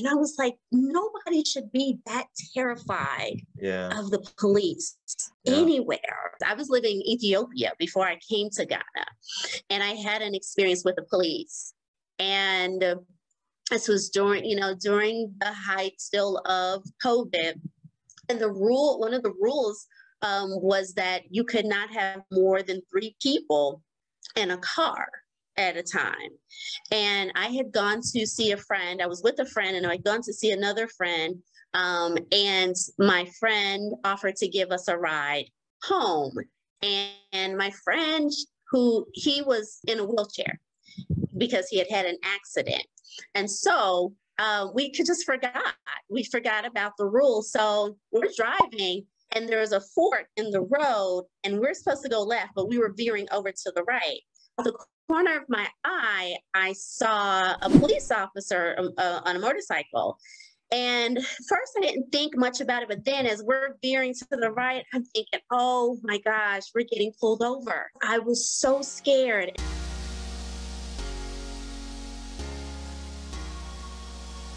And I was like, nobody should be that terrified Yeah. of the police Yeah. anywhere. I was living in Ethiopia before I came to Ghana, and I had an experience with the police. And this was during, you know, during the height still of COVID. And the rule, one of the rules um, was that you could not have more than three people in a car at a time. And I had gone to see a friend. I was with a friend, and I had gone to see another friend. Um, and my friend offered to give us a ride home. And, my friend, who he was in a wheelchair because he had had an accident. And so uh, we could just forgot. We forgot about the rules. So we're driving, and there's a fork in the road, and we're supposed to go left, but we were veering over to the right. The corner of my eye, I saw a police officer um, uh, on a motorcycle. And first, I didn't think much about it, but then as we're veering to the right, I'm thinking, oh my gosh, we're getting pulled over. I was so scared.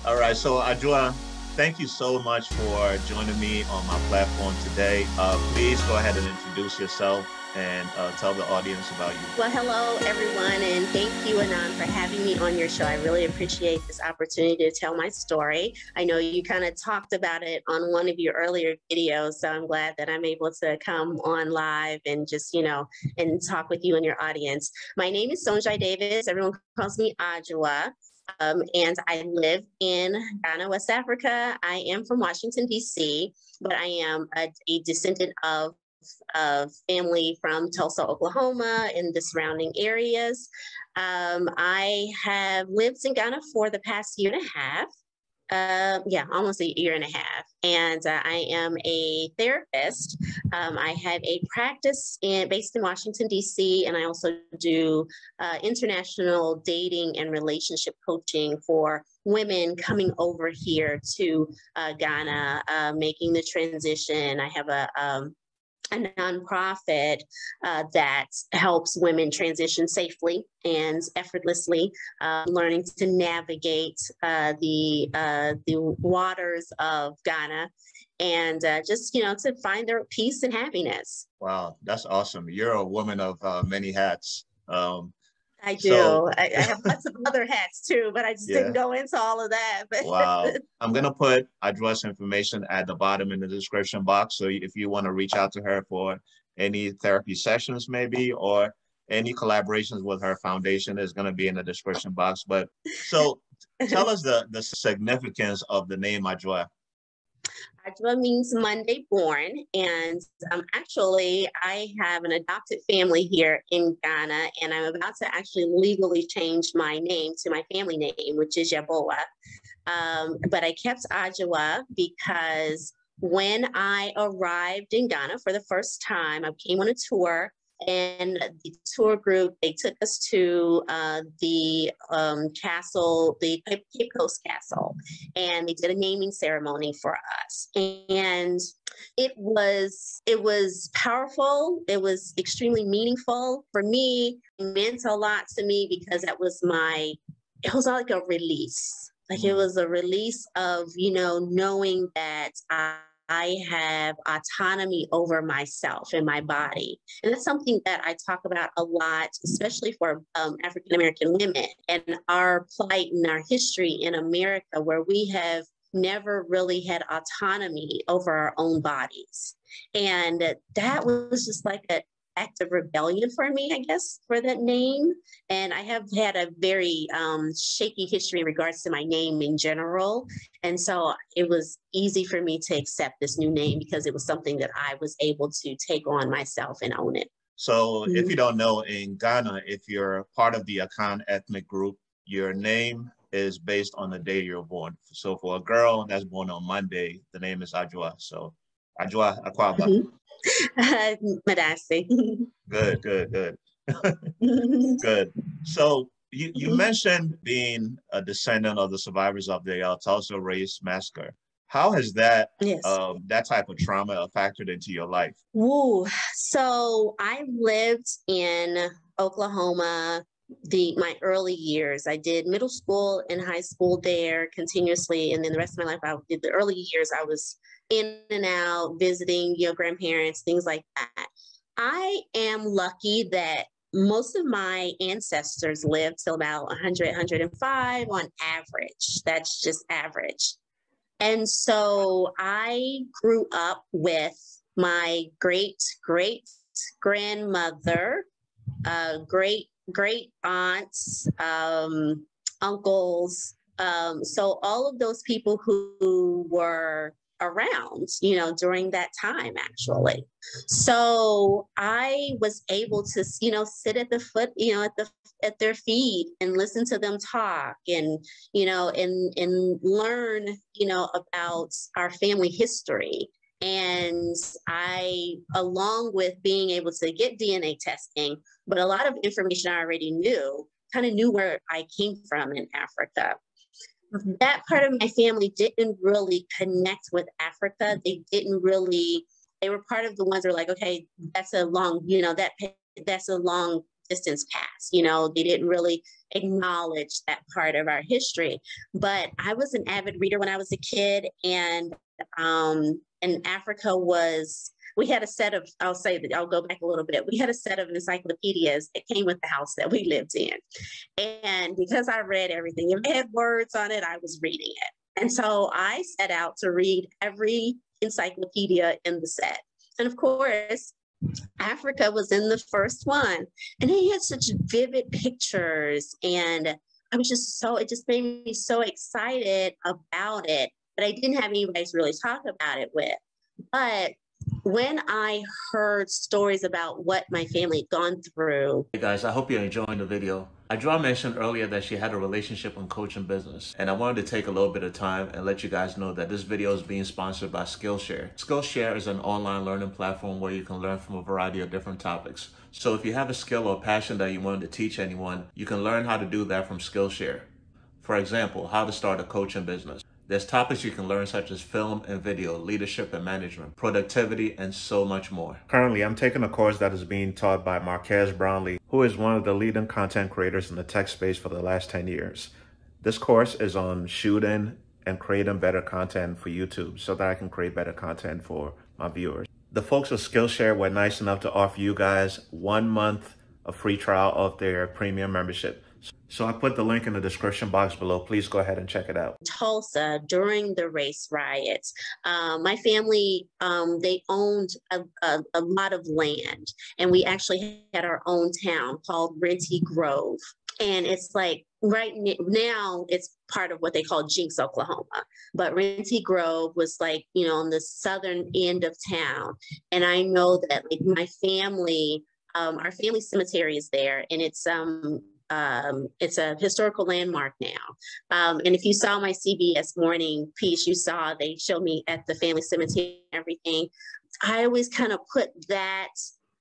All right. So, Adwoa, thank you so much for joining me on my platform today. Uh, please go ahead and introduce yourself and uh, tell the audience about you. Well, hello, everyone, and thank you, Anan, for having me on your show. I really appreciate this opportunity to tell my story. I know you kind of talked about it on one of your earlier videos, so I'm glad that I'm able to come on live and just, you know, and talk with you and your audience. My name is Sonjiah Davis. Everyone calls me Adwoa. Um, and I live in Ghana, West Africa. I am from Washington, D.C., but I am a, a descendant of of family from Tulsa, Oklahoma, and the surrounding areas. Um, I have lived in Ghana for the past year and a half. Uh, yeah, almost a year and a half. And uh, I am a therapist. Um, I have a practice in, based in Washington, D.C., and I also do uh, international dating and relationship coaching for women coming over here to uh, Ghana, uh, making the transition. I have a um, a nonprofit uh, that helps women transition safely and effortlessly, uh, learning to navigate uh, the uh, the waters of Ghana, and uh, just you know to find their peace and happiness. Wow, that's awesome. You're a woman of uh, many hats. Um, I do. So- I, I have lots of other hats too, but I just Yeah. didn't go into all of that. But wow. I'm going to put Adwoa's information at the bottom in the description box. So if you want to reach out to her for any therapy sessions, maybe, or any collaborations with her foundation is going to be in the description box. But so tell us the, the significance of the name Adwoa. Adwoa means Monday born. And um, actually, I have an adopted family here in Ghana, and I'm about to actually legally change my name to my family name, which is Yaboa. Um, but I kept Adwoa because when I arrived in Ghana for the first time, I came on a tour. And the tour group, they took us to uh, the um, castle, the Cape Cape Coast Castle, and they did a naming ceremony for us. And it was it was powerful. It was extremely meaningful. For me it meant a lot to me because that was my it was like a release. Like it was a release of you know knowing that i I have autonomy over myself and my body. And that's something that I talk about a lot, especially for um, African American women and our plight and our history in America, where we have never really had autonomy over our own bodies. And that was just like an act of rebellion for me, I guess, for that name. And I have had a very um, shaky history in regards to my name in general. And so it was easy for me to accept this new name because it was something that I was able to take on myself and own it. So if you don't know, in Ghana, if you're part of the Akan ethnic group, your name is based on the day you're born. So for a girl that's born on Monday, the name is Adwoa. So Adwoa Akwaba. Madasi. Good, good, good, good. So you, you Mhm. mentioned being a descendant of the survivors of the uh, Tulsa race massacre. How has that yes. um, that type of trauma factored into your life? Woo. So I lived in Oklahoma the my early years. I did middle school and high school there continuously, and then the rest of my life I did the early years. I was in and out visiting your grandparents, things like that. I am lucky that most of my ancestors lived till about 100, 105 on average. That's just average. And so I grew up with my great great grandmother, uh, great great aunts, um, uncles. Um, so all of those people who were around, you know, during that time actually. So I was able to, you know, sit at the foot, you know, at the at their feet and listen to them talk and, you know, and and learn, you know, about our family history. And I, along with being able to get DNA testing, but a lot of information I already knew, kind of knew where I came from in Africa mm-hmm. that part of my family didn't really connect with Africa. They didn't really, they were part of the ones that were like, okay, that's a long, you know, that that's a long distance pass. You know, they didn't really acknowledge that part of our history. But I was an avid reader when I was a kid, and um, and Africa was we had a set of, I'll say that I'll go back a little bit. We had a set of encyclopedias that came with the house that we lived in. And because I read everything, if it had words on it, I was reading it. And so I set out to read every encyclopedia in the set. And of course, Africa was in the first one. And he had such vivid pictures. And I was just so, it just made me so excited about it. But I didn't have anybody to really talk about it with. But when I heard stories about what my family had gone through. Hey guys, I hope you're enjoying the video. Adwoa mentioned earlier that she had a relationship and coaching business, and I wanted to take a little bit of time and let you guys know that this video is being sponsored by Skillshare. Skillshare is an online learning platform where you can learn from a variety of different topics. So if you have a skill or passion that you want to teach anyone, you can learn how to do that from Skillshare. For example, how to start a coaching business there's topics you can learn such as film and video, leadership and management, productivity, and so much more. Currently, I'm taking a course that is being taught by Marques Brownlee, who is one of the leading content creators in the tech space for the last 10 years. This course is on shooting and creating better content for YouTube so that I can create better content for my viewers. The folks at Skillshare were nice enough to offer you guys one month of free trial of their premium membership. So I put the link in the description box below. Please go ahead and check it out. Tulsa during the race riots, um, my family um, they owned a, a, a, lot of land, and we actually had our own town called Rentie Grove. And it's like right now it's part of what they call Jenks, Oklahoma. But Rentie Grove was like you know on the southern end of town, and I know that like my family. Um, our family cemetery is there, and it's um, um, it's a historical landmark now. Um, and if you saw my CBS morning piece, you saw they showed me at the family cemetery and everything. I always kind of put that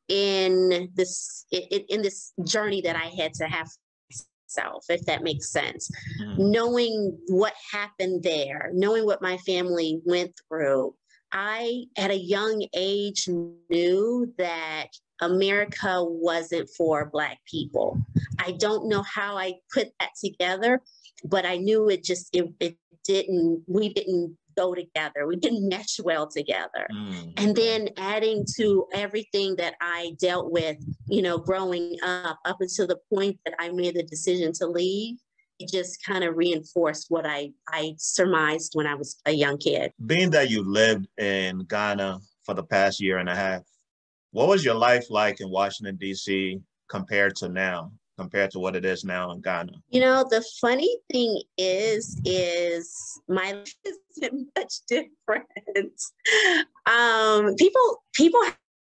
in this in, in this journey that I had to have myself, if that makes sense. Mm-hmm. Knowing what happened there, knowing what my family went through, I at a young age knew that America wasn't for Black people. I don't know how I put that together, but I knew it just, it, it didn't, we didn't go together. We didn't mesh well together. Mm. And then adding to everything that I dealt with, you know, growing up, up until the point that I made the decision to leave, just kind of reinforced what I, I surmised when I was a young kid. Being that you lived in Ghana for the past year and a half, what was your life like in Washington, D.C. compared to now? compared to what it is now in Ghana? You know, the funny thing is, is my life isn't much different. Um, people, people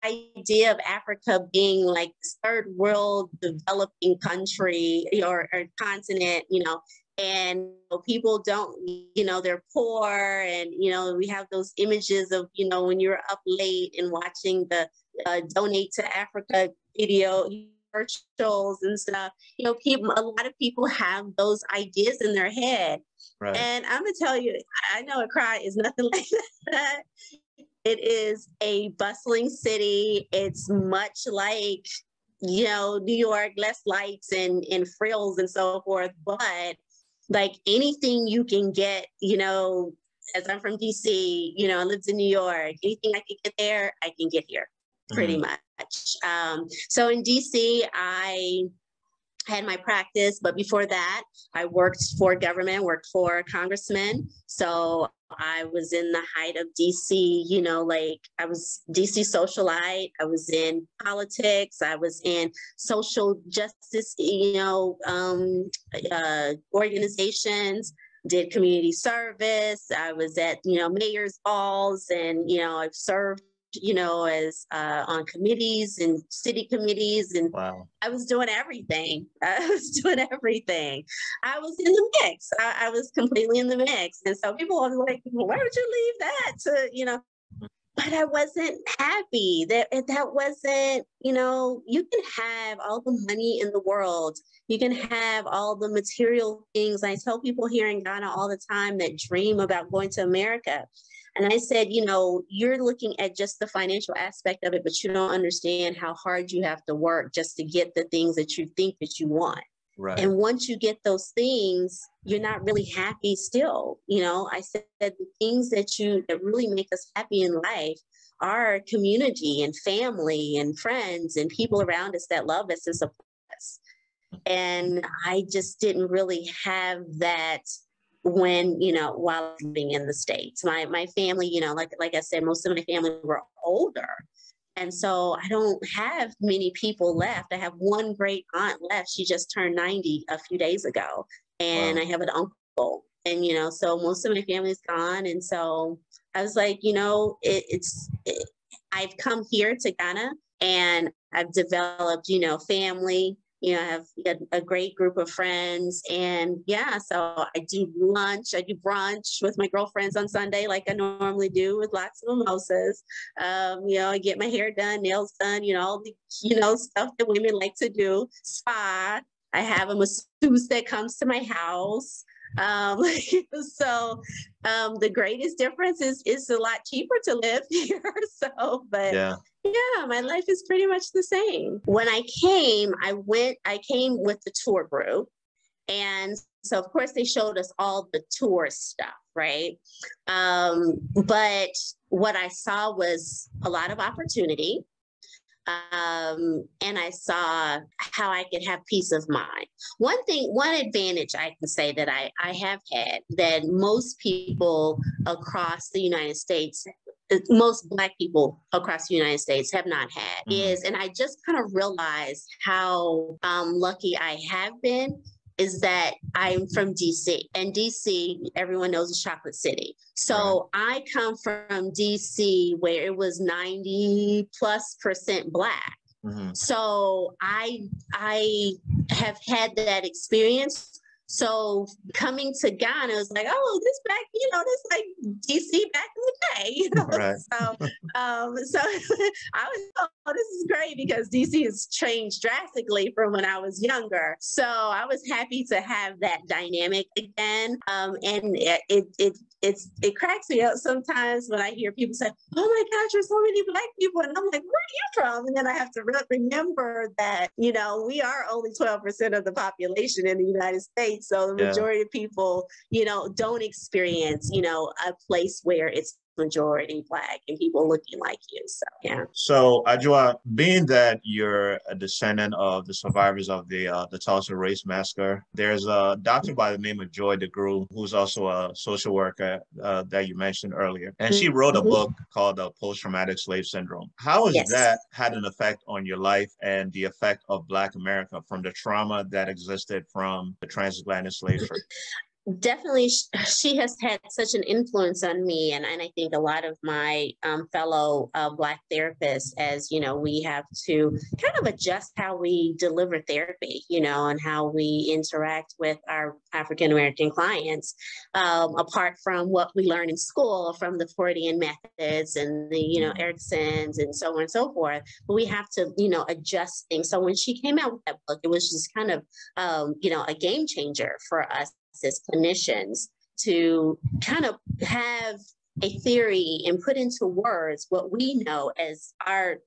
idea of Africa being like this third world developing country or, or continent, you know, and people don't you know they're poor and you know we have those images of you know when you're up late and watching the uh, donate to africa video commercials and stuff you know people a lot of people have those ideas in their head right. and i'm gonna tell you i know Accra is nothing like that it is a bustling city it's much like you know, New York, less lights and, and frills and so forth, but like anything you can get, you know, as I'm from DC, you know, I lived in New York, anything I can get there, I can get here pretty mm-hmm. much. Um, so in DC, I had my practice, but before that, I worked for government, worked for congressmen. So I was in the height of DC, you know, like I was DC socialite, I was in politics, I was in social justice, you know, um, uh, organizations, did community service. I was at, you know, mayor's balls and, you know, I've served you know, as uh, on committees and city committees, and wow. I was doing everything. I was doing everything. I was in the mix. I, I was completely in the mix, and so people were like, well, "Why would you leave that?" To you know, but I wasn't happy. That that wasn't, you know, you can have all the money in the world. You can have all the material things. I tell people here in Ghana all the time that dream about going to America. And I said, you know, you're looking at just the financial aspect of it, but you don't understand how hard you have to work just to get the things that you think that you want. Right. And once you get those things, you're not really happy still. You know, I said the things that you that really make us happy in life are community and family and friends and people around us that love us and support us. And I just didn't really have that when you know while living in the states. My my family you know like like i said most of my family were older. And so i don't have many people left. I have one great aunt left. She just turned 90 a few days ago and wow. i have an uncle. And you know so most of my family's gone. And so i was like you know it, it's it, i've come here to ghana and i've developed you know family you know, I have a, great group of friends. And yeah, so I do lunch, I do brunch with my girlfriends on Sunday, like I normally do with lots of mimosas. Um, you know, I get my hair done, nails done, you know, all the, you know, stuff that women like to do. Spa. I have a masseuse that comes to my house. Um, so um, the greatest difference is it's a lot cheaper to live here. So, but yeah. yeah, my life is pretty much the same. When I came, I went, I came with the tour group. And so of course they showed us all the tour stuff, right? Um, but what I saw was a lot of opportunity um, and I saw how I could have peace of mind. One thing, one advantage I can say that I, I have had that most people across the United States, most Black people across the United States have not had mm-hmm. is, and I just kind of realized how um, lucky I have been is that I'm from DC, and DC, everyone knows is chocolate city. So right. I come from DC where it was 90 plus percent black. Mm-hmm. So I I have had that experience so coming to Ghana was like, oh, this back, you know, this like DC back in the day, you know. Right. So, um, so I was, oh, this is great because DC has changed drastically from when I was younger. So I was happy to have that dynamic again. Um, and it, it, it it's it cracks me up sometimes when I hear people say, "Oh my gosh, there's so many black people," and I'm like, "Where are you from?" And then I have to re- remember that you know we are only 12 percent of the population in the United States, so the majority yeah. of people, you know, don't experience you know a place where it's majority black and people looking like you. So yeah. So Adwoa, being that you're a descendant of the survivors of the uh, the Tulsa race massacre, there's a doctor by the name of Joy DeGruy, who's also a social worker uh, that you mentioned earlier, and she wrote a mm-hmm. book called "The Post Traumatic Slave Syndrome." How has yes. that had an effect on your life and the effect of Black America from the trauma that existed from the transatlantic slave trade? definitely she has had such an influence on me and, and i think a lot of my um, fellow uh, black therapists as you know we have to kind of adjust how we deliver therapy you know and how we interact with our african american clients um, apart from what we learn in school from the freudian methods and the you know erickson's and so on and so forth. But we have to you know adjust things. So when she came out with that book it was just kind of um, you know a game changer for us as clinicians to kind of have a theory and put into words what we know as our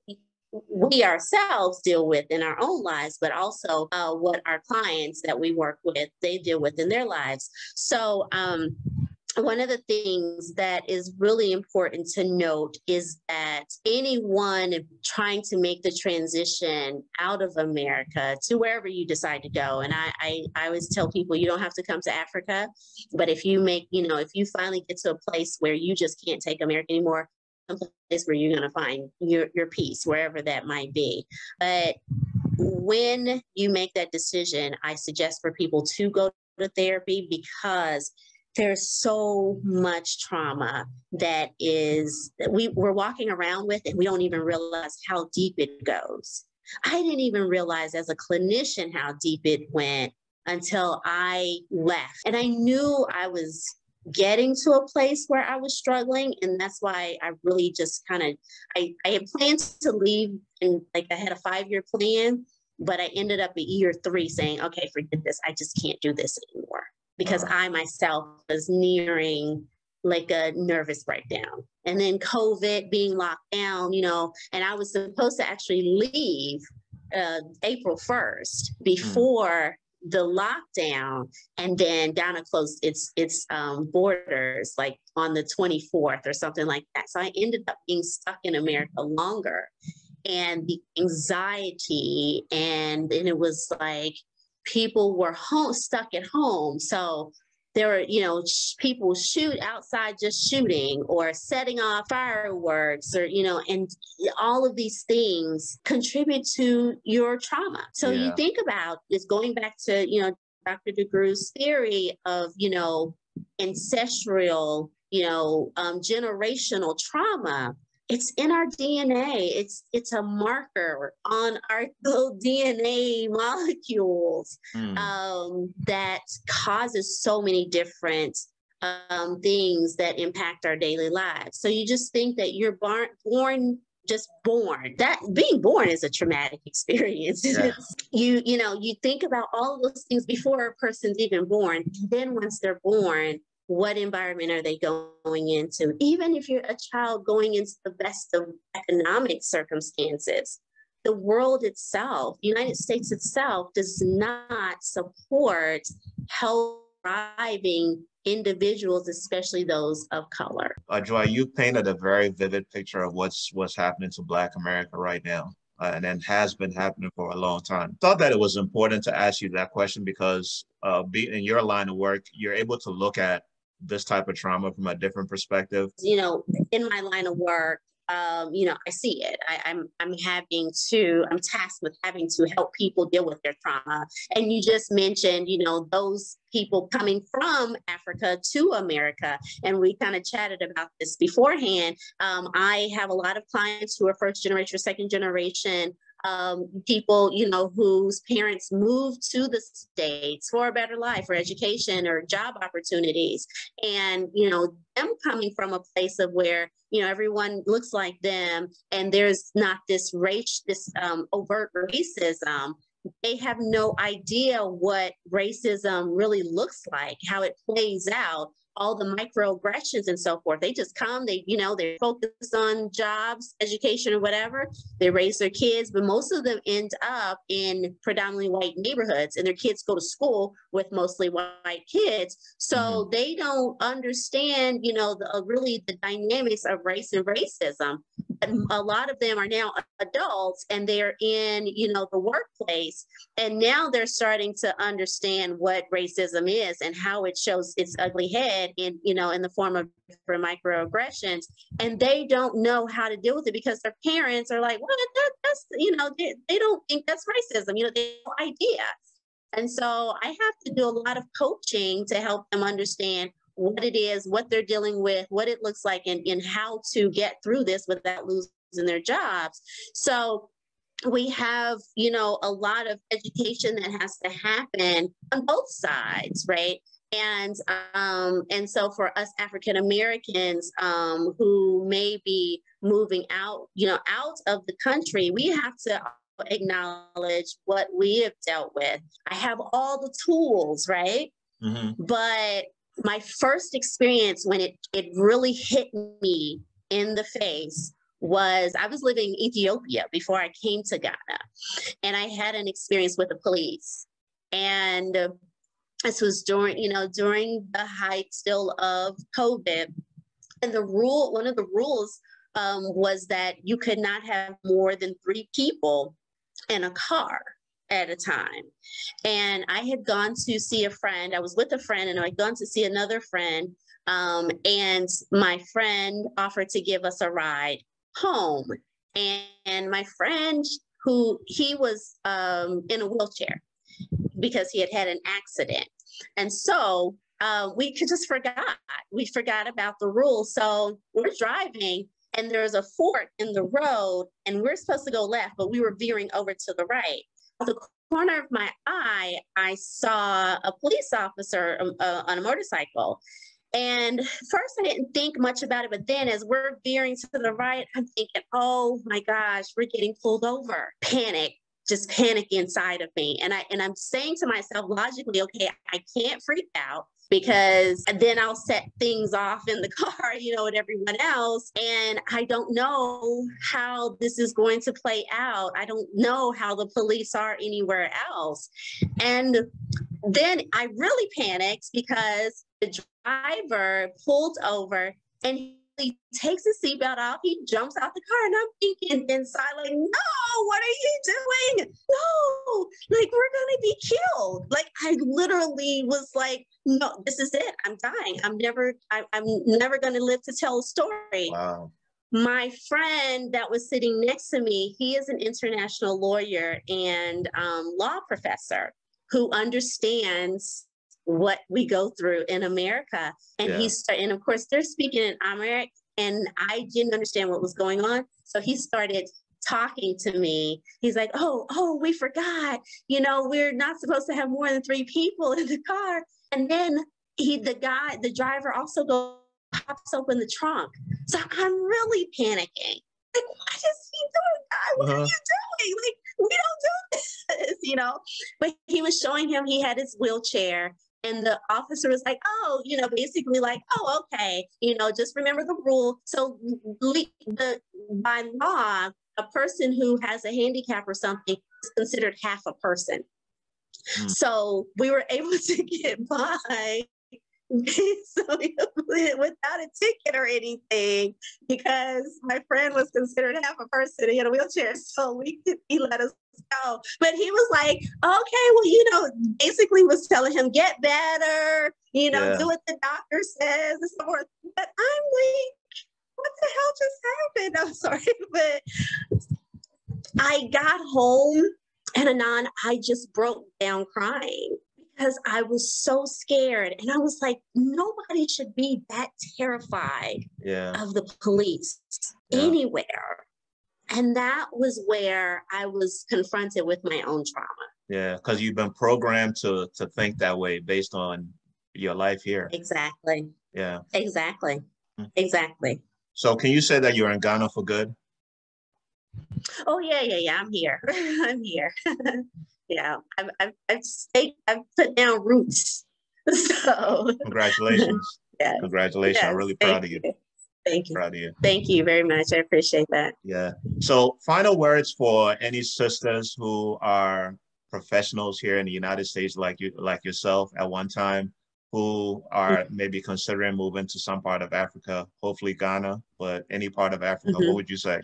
we ourselves deal with in our own lives, but also uh, what our clients that we work with they deal with in their lives. So um, one of the things that is really important to note is that anyone trying to make the transition out of America to wherever you decide to go, and I, I, I, always tell people you don't have to come to Africa, but if you make, you know, if you finally get to a place where you just can't take America anymore, some place where you're going to find your, your peace, wherever that might be. But when you make that decision, I suggest for people to go to therapy because there's so much trauma that is that we, we're walking around with and we don't even realize how deep it goes. I didn't even realize as a clinician how deep it went until I left. And I knew I was getting to a place where I was struggling. And that's why I really just kind of I, I had planned to leave and like I had a five-year plan, but I ended up at year three saying, okay, forget this. I just can't do this anymore because uh-huh. I myself was nearing like a nervous breakdown. And then COVID being locked down, you know, and I was supposed to actually leave uh, April 1st hmm. before mm. the lockdown. And then Ghana closed its its um, borders like on the 24th or something like that. So I ended up being stuck in America longer. And the anxiety and and it was like people were home stuck at home. So there were you know sh- people shoot outside just shooting or setting off fireworks or you know and all of these things contribute to your trauma. So yeah. you think about is going back to you know dr DeGruy's theory of you know ancestral you know um, generational trauma it's in our DNA. It's it's a marker on our little DNA molecules mm. um, that causes so many different um, things that impact our daily lives. So you just think that you're born born just born that being born is a traumatic experience yeah. you you know you think about all those things before a person's even born then once they're born what environment are they going into? Even if you're a child going into the best of economic circumstances, the world itself, the United States itself, does not support health thriving individuals, especially those of color. Joy, you painted a very vivid picture of what's what's happening to Black America right now. Uh, and then has been happening for a long time. Thought that it was important to ask you that question because uh, be, in your line of work, you're able to look at this type of trauma from a different perspective? You know, in my line of work, um, you know, I see it. I, I'm I'm having to, I'm tasked with having to help people deal with their trauma. And you just mentioned, you know, those people coming from Africa to America. And we kind of chatted about this beforehand. Um, I have a lot of clients who are first generation or second generation um, people, you know, whose parents moved to the States for a better life or education or job opportunities. And, you know, them coming from a place of where, you know, everyone looks like them and there's not this race, this um, overt racism they have no idea what racism really looks like, how it plays out all the microaggressions and so forth. They just come, they, you know, they focus on jobs, education, or whatever. They raise their kids, but most of them end up in predominantly white neighborhoods and their kids go to school with mostly white kids. So mm-hmm. they don't understand, you know, the, uh, really the dynamics of race and racism. But a lot of them are now adults and they're in, you know, the workplace. And now they're starting to understand what racism is and how it shows its ugly head in you know in the form of for microaggressions and they don't know how to deal with it because their parents are like well that, that's you know they, they don't think that's racism you know they have no idea and so i have to do a lot of coaching to help them understand what it is what they're dealing with what it looks like and, and how to get through this without losing their jobs. So we have you know a lot of education that has to happen on both sides right? And um, and so for us African Americans um, who may be moving out, you know, out of the country, we have to acknowledge what we have dealt with. I have all the tools, right? Mm-hmm. But my first experience when it it really hit me in the face was I was living in Ethiopia before I came to Ghana, and I had an experience with the police. And uh, this was during, you know, during the height still of COVID. And the rule, one of the rules um, was that you could not have more than three people in a car at a time. And I had gone to see a friend. I was with a friend and I had gone to see another friend. Um, and my friend offered to give us a ride home. And, and my friend, who he was um, in a wheelchair because he had had an accident. And so uh, we could just forgot. We forgot about the rules. So we're driving and there's a fork in the road and we're supposed to go left, but we were veering over to the right. At the corner of my eye, I saw a police officer um, uh, on a motorcycle. And first, I didn't think much about it, but then as we're veering to the right, I'm thinking, oh my gosh, we're getting pulled over. Panic, just panic inside of me. And I and I'm saying to myself logically, okay, I can't freak out because then I'll set things off in the car, you know, and everyone else. And I don't know how this is going to play out. I don't know how the police are anywhere else. And then I really panicked because the driver pulled over and takes his seatbelt off, he jumps out the car, and I'm thinking inside, like, no, what are you doing? No, like we're gonna be killed. Like I literally was like, no, this is it. I'm dying. I'm never, I, am never gonna live to tell a story. Wow. My friend that was sitting next to me, he is an international lawyer and um, law professor who understands what we go through in America. And yeah. started. and of course they're speaking in Amharic, and I didn't understand what was going on. So he started talking to me. He's like, "Oh, oh, we forgot. You know, we're not supposed to have more than three people in the car." And then he, the guy, the driver, also goes pops open the trunk. So I'm really panicking. Like, what is he doing, guy? What uh-huh. are you doing? Like, we don't do this, you know. But he was showing him he had his wheelchair and the officer was like, oh, you know, basically like, oh, okay, you know, just remember the rule. So the by law, a person who has a handicap or something is considered half a person. Mm. So we were able to get by so without a ticket or anything because my friend was considered half a person. In a wheelchair so we he let us go. But he was like okay well you know basically was telling him get better you know yeah. do what the doctor says and so forth. But i'm like what the hell just happened? I'm sorry but i got home and Anan i just broke down crying because I was so scared. And I was like, nobody should be that terrified yeah. of the police yeah. anywhere. And that was where I was confronted with my own trauma. Yeah, because you've been programmed to to think that way based on your life here. Exactly. Yeah. Exactly. Mm-hmm. Exactly. So can you say that you're in Ghana for good? Oh yeah, yeah, yeah. I'm here. I'm here. yeah, I've, I've, I've, stayed, I've put down roots. So congratulations. yeah. Congratulations. Yes, I'm really proud of you. you. Thank you. Proud of you. Thank you very much. I appreciate that. Yeah. So final words for any sisters who are professionals here in the United States like you like yourself at one time who are mm-hmm. maybe considering moving to some part of Africa, hopefully Ghana, but any part of Africa, mm-hmm. what would you say?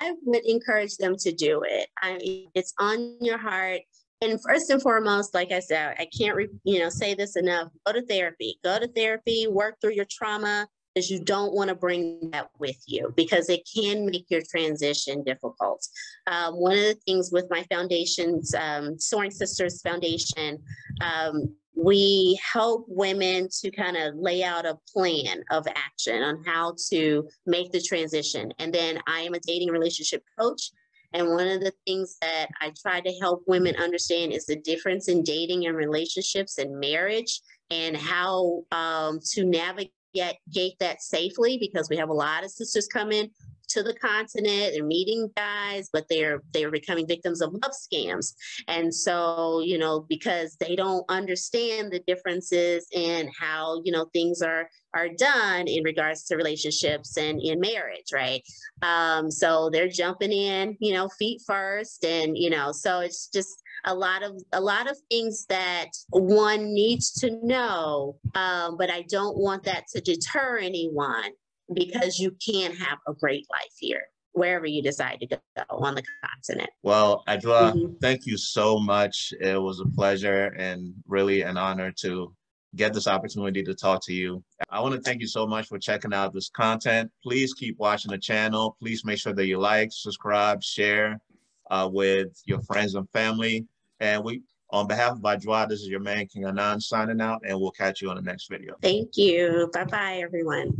I would encourage them to do it. I it's on your heart. And first and foremost, like I said, I can't, re- you know, say this enough. Go to therapy. Go to therapy. Work through your trauma, because you don't want to bring that with you because it can make your transition difficult. Um, one of the things with my foundation's um, Soaring Sistars Foundation, um, we help women to kind of lay out a plan of action on how to make the transition. And then I am a dating relationship coach. And one of the things that I try to help women understand is the difference in dating and relationships and marriage and how um, to navigate that safely because we have a lot of sisters coming to the continent and meeting guys, but they're they're becoming victims of love scams. And so, you know, because they don't understand the differences in how, you know, things are are done in regards to relationships and in marriage, right? Um, so they're jumping in, you know, feet first, and you know, so it's just a lot of a lot of things that one needs to know um, but i don't want that to deter anyone because you can have a great life here wherever you decide to go on the continent. Well, Adwoa, mm-hmm. thank you so much. It was a pleasure and really an honor to get this opportunity to talk to you. I want to thank you so much for checking out this content. Please keep watching the channel. Please make sure that you like, subscribe, share uh, with your friends and family. And we, on behalf of Adwoa, this is your man, King Anan, signing out, and we'll catch you on the next video. Thank you. Bye bye, everyone.